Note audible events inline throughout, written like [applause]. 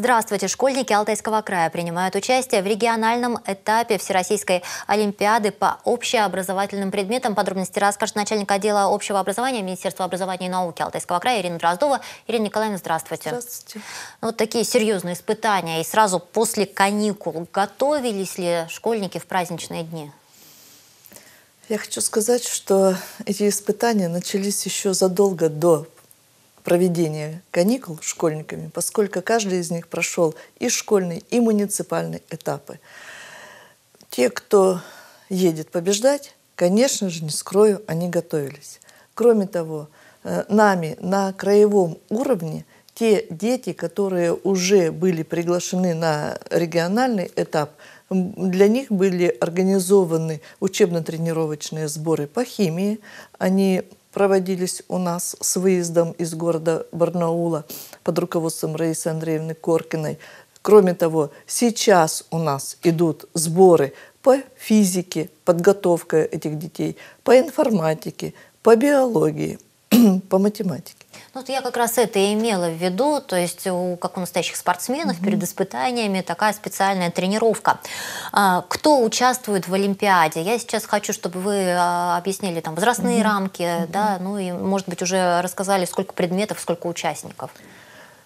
Здравствуйте. Школьники Алтайского края принимают участие в региональном этапе Всероссийской Олимпиады по общеобразовательным предметам. Подробности расскажет начальник отдела общего образования Министерства образования и науки Алтайского края Ирина Дроздова. Ирина Николаевна, здравствуйте. Здравствуйте. Ну, вот такие серьезные испытания. И сразу после каникул готовились ли школьники в праздничные дни? Я хочу сказать, что эти испытания начались еще задолго до проведения каникул школьниками, поскольку каждый из них прошел и школьный, и муниципальный этапы. Те, кто едет побеждать, конечно же, не скрою, они готовились. Кроме того, э, нами на краевом уровне те дети, которые уже были приглашены на региональный этап, для них были организованы учебно-тренировочные сборы по химии. Они проводились у нас с выездом из города Барнаула под руководством Раисы Андреевны Коркиной. Кроме того, сейчас у нас идут сборы по физике, подготовка этих детей, по информатике, по биологии, [clears throat] по математике. Ну, вот я как раз это и имела в виду, то есть у, как у настоящих спортсменов mm-hmm. перед испытаниями такая специальная тренировка. А, кто участвует в Олимпиаде? Я сейчас хочу, чтобы вы а, объяснили там возрастные mm-hmm. рамки, mm-hmm. да, ну и, может быть, уже рассказали, сколько предметов, сколько участников.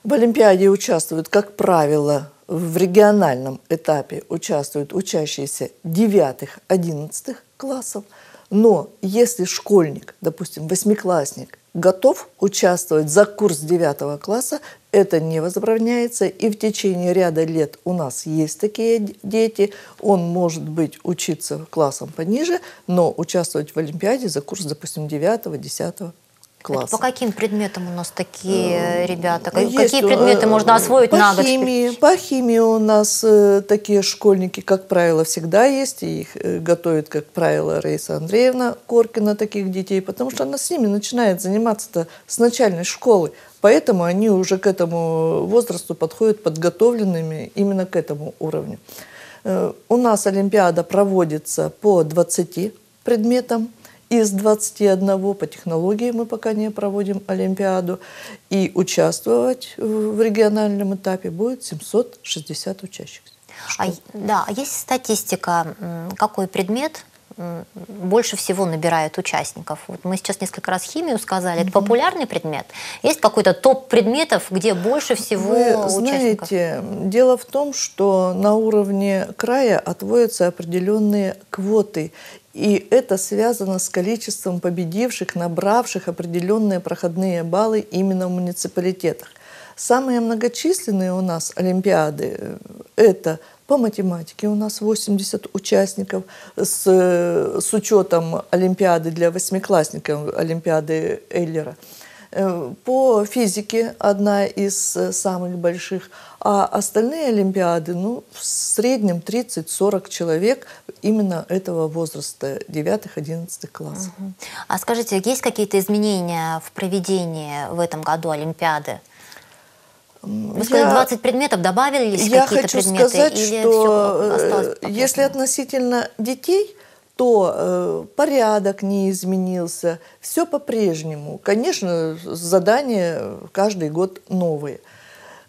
В Олимпиаде участвуют, как правило, в региональном этапе участвуют учащиеся 9-11 классов. Но если школьник, допустим, восьмиклассник, готов участвовать за курс 9 класса, это не возбраняется. И в течение ряда лет у нас есть такие дети. Он может быть учиться классом пониже, но участвовать в Олимпиаде за курс, допустим, 9-10 класса. Это по каким предметам у нас такие э, ребята? Есть, Какие предметы можно освоить по на год? Химии, по химии у нас э, такие школьники, как правило, всегда есть. И их э, готовит, как правило, Раиса Андреевна Коркина таких детей, потому что она с ними начинает заниматься с начальной школы. Поэтому они уже к этому возрасту подходят подготовленными именно к этому уровню. У нас Олимпиада проводится по 20 предметам из 21 по технологии мы пока не проводим Олимпиаду. И участвовать в региональном этапе будет 760 учащихся. А, да, а есть статистика, какой предмет больше всего набирает участников? Вот мы сейчас несколько раз химию сказали, это популярный предмет. Есть какой-то топ предметов, где больше всего Вы участников? знаете, дело в том, что на уровне края отводятся определенные квоты. И это связано с количеством победивших, набравших определенные проходные баллы именно в муниципалитетах. Самые многочисленные у нас Олимпиады э, – это по математике у нас 80 участников с, с учетом Олимпиады для восьмиклассников, Олимпиады Эйлера – Э, по физике одна из э, самых больших, а остальные олимпиады, ну, в среднем 30-40 человек именно этого возраста, 9-11 классов. А скажите, есть какие-то изменения в проведении в этом году Олимпиады? Вы сказали, 20 предметов, добавились какие-то предметы? Я хочу сказать, что э, если относительно детей, то э, порядок не изменился, все по-прежнему. Конечно, задания каждый год новые.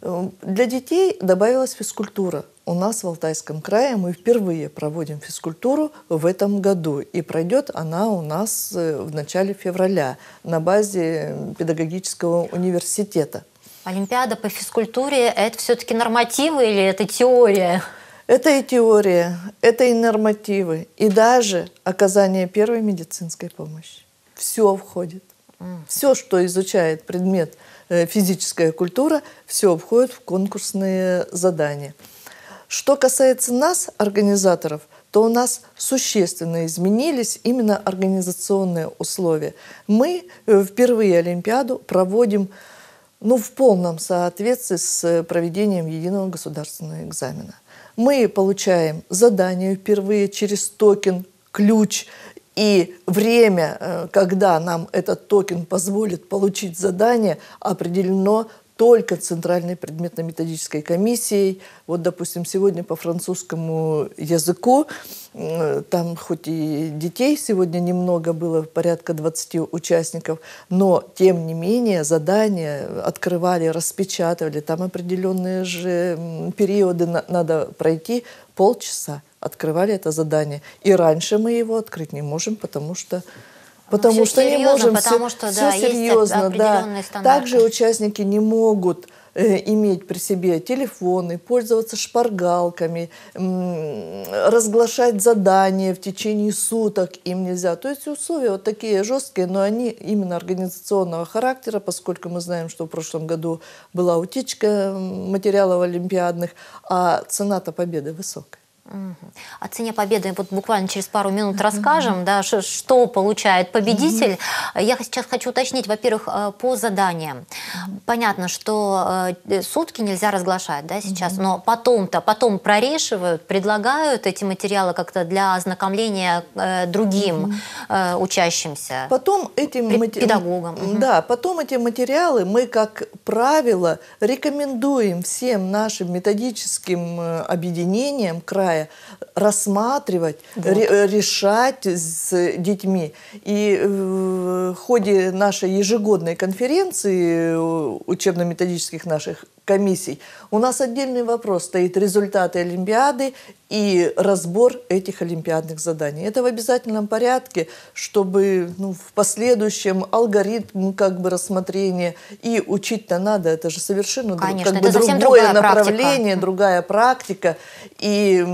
Э, для детей добавилась физкультура. У нас в Алтайском крае мы впервые проводим физкультуру в этом году. И пройдет она у нас э, в начале февраля на базе педагогического университета. Олимпиада по физкультуре – это все-таки нормативы или это теория? Это и теория, это и нормативы, и даже оказание первой медицинской помощи. Все входит. Все, что изучает предмет э, физическая культура, все входит в конкурсные задания. Что касается нас, организаторов, то у нас существенно изменились именно организационные условия. Мы э, впервые Олимпиаду проводим ну, в полном соответствии с проведением единого государственного экзамена. Мы получаем задание впервые через токен, ключ, и время, э, когда нам этот токен позволит получить задание, определено только Центральной предметно-методической комиссией. Вот, допустим, сегодня по французскому языку, там хоть и детей сегодня немного было, порядка 20 участников, но, тем не менее, задания открывали, распечатывали, там определенные же периоды надо пройти, полчаса открывали это задание. И раньше мы его открыть не можем, потому что Потому все что серьезно, не можем потому все, что, все да, серьезно, есть да. стандарты. Также участники не могут э, иметь при себе телефоны, пользоваться шпаргалками, разглашать задания в течение суток им нельзя. То есть условия вот такие жесткие, но они именно организационного характера, поскольку мы знаем, что в прошлом году была утечка материалов олимпиадных, а цена-то победы высокая. О цене победы вот буквально через пару минут расскажем, да, что получает победитель. Я сейчас хочу уточнить, во-первых, э, по заданиям. Понятно, что э, сутки нельзя разглашать да, сейчас, но потом-то, потом прорешивают, предлагают эти материалы как-то для ознакомления э, другим учащимся. Потом этим педагогам. Да, потом эти материалы мы, как правило, рекомендуем всем нашим методическим объединениям края края рассматривать, вот. решать с детьми. И в ходе нашей ежегодной конференции э, учебно-методических наших комиссий, у нас отдельный вопрос стоит результаты Олимпиады и разбор этих олимпиадных заданий. Это в обязательном порядке, чтобы ну, в последующем алгоритм как бы рассмотрения и учить-то надо, это же совершенно Конечно, как бы другое направление, практика. другая практика. И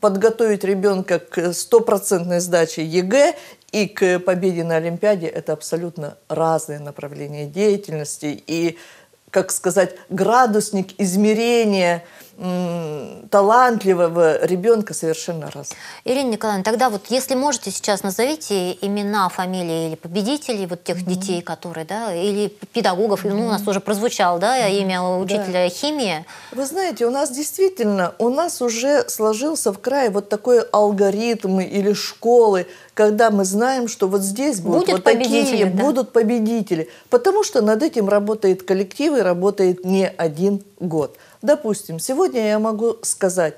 подготовить ребенка к стопроцентной сдаче ЕГЭ и к победе на Олимпиаде – это абсолютно разные направления деятельности. И как сказать, градусник измерения талантливого ребенка совершенно раз. Ирина Николаевна, тогда вот если можете сейчас назовите имена, фамилии или победителей вот тех mm-hmm. детей, которые, да, или педагогов, mm-hmm. ну, у нас уже прозвучало, да, mm-hmm. имя учителя да. химии. Вы знаете, у нас действительно, у нас уже сложился в крае вот такой алгоритм или школы, когда мы знаем, что вот здесь будут Будет вот такие, да? будут победители. Потому что над этим работает коллектив и работает не один год. Допустим, сегодня я могу сказать,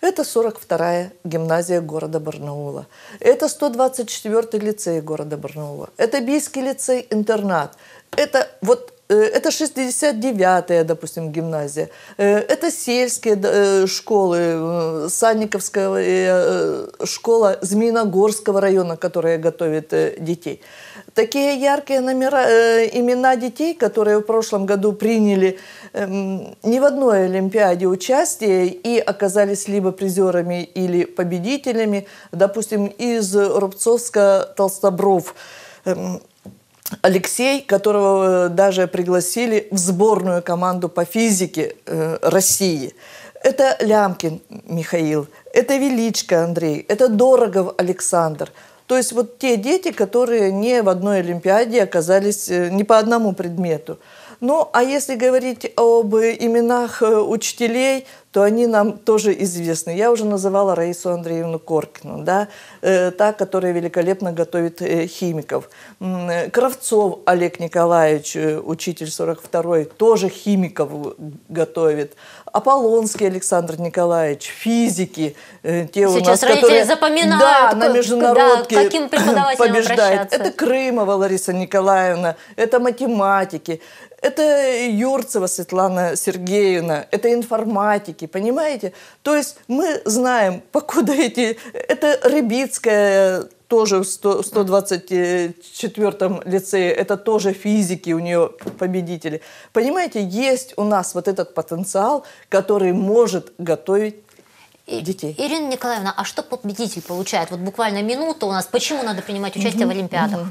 это 42-я гимназия города Барнаула. Это 124-й лицей города Барнаула. Это Бийский лицей-интернат. Это вот это 69-я, допустим, гимназия. Э, это сельские э, школы, Санниковская школа Змеиногорского района, которая готовит детей. Такие яркие номера, имена детей, которые в прошлом году приняли Эм, ни в одной Олимпиаде участие и оказались либо призерами или победителями. Допустим, из Рубцовска-Толстобров эм, Алексей, которого даже пригласили в сборную команду по физике э, России. Это Лямкин Михаил, это Величко Андрей, это Дорогов Александр. То есть вот те дети, которые не в одной Олимпиаде оказались э, не по одному предмету. Ну, а если говорить об именах э, учителей, то они нам тоже известны. Я уже называла Раису Андреевну Коркину, да, э, та, которая великолепно готовит э, химиков. Кравцов Олег Николаевич, учитель 42-й, тоже химиков готовит. Аполлонский Александр Николаевич, физики, те Сейчас у нас, которые запоминают, да, на международке да, каким [coughs] побеждает. Это Крымова Лариса Николаевна, это математики. Это Юрцева Светлана Сергеевна, это информатики, понимаете? То есть мы знаем, [laughs] покуда эти... Это Рыбицкая, тоже в 100, 124 лицее, это тоже физики у нее победители. Понимаете, есть у нас вот этот потенциал, который может готовить детей. Ирина Николаевна, а что победитель получает? Вот буквально минута у нас. Почему надо принимать участие угу, в Олимпиадах?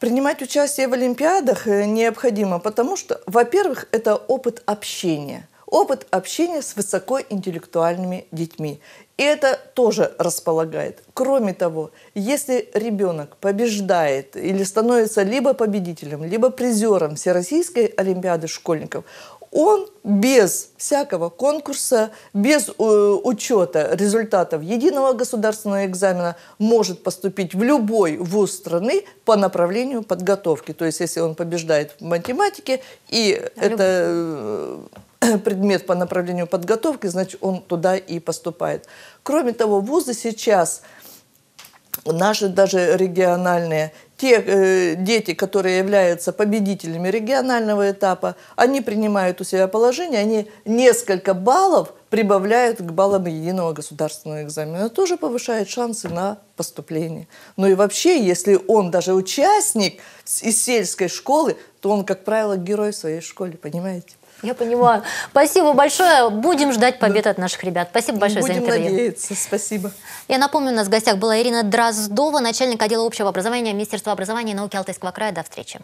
Принимать участие в Олимпиадах э, необходимо, потому что, во-первых, это опыт общения. Опыт общения с высокоинтеллектуальными детьми. И это тоже располагает. Кроме того, если ребенок побеждает или становится либо победителем, либо призером Всероссийской Олимпиады школьников, он без всякого конкурса, без э, учета результатов единого государственного экзамена может поступить в любой вуз страны по направлению подготовки. То есть, если он побеждает в математике, и Люб... это э, [clears throat] предмет по направлению подготовки, значит, он туда и поступает. Кроме того, вузы сейчас наши даже региональные те э, дети, которые являются победителями регионального этапа, они принимают у себя положение, они несколько баллов прибавляют к баллам единого государственного экзамена. Тоже повышает шансы на поступление. Ну и вообще, если он даже участник из сельской школы, то он, как правило, герой своей школе, понимаете? Я понимаю. Спасибо большое. Будем ждать побед от наших ребят. Спасибо большое Будем за интервью. Будем надеяться. Спасибо. Я напомню, у нас в гостях была Ирина Дроздова, начальник отдела общего образования Министерства образования и науки Алтайского края. До встречи.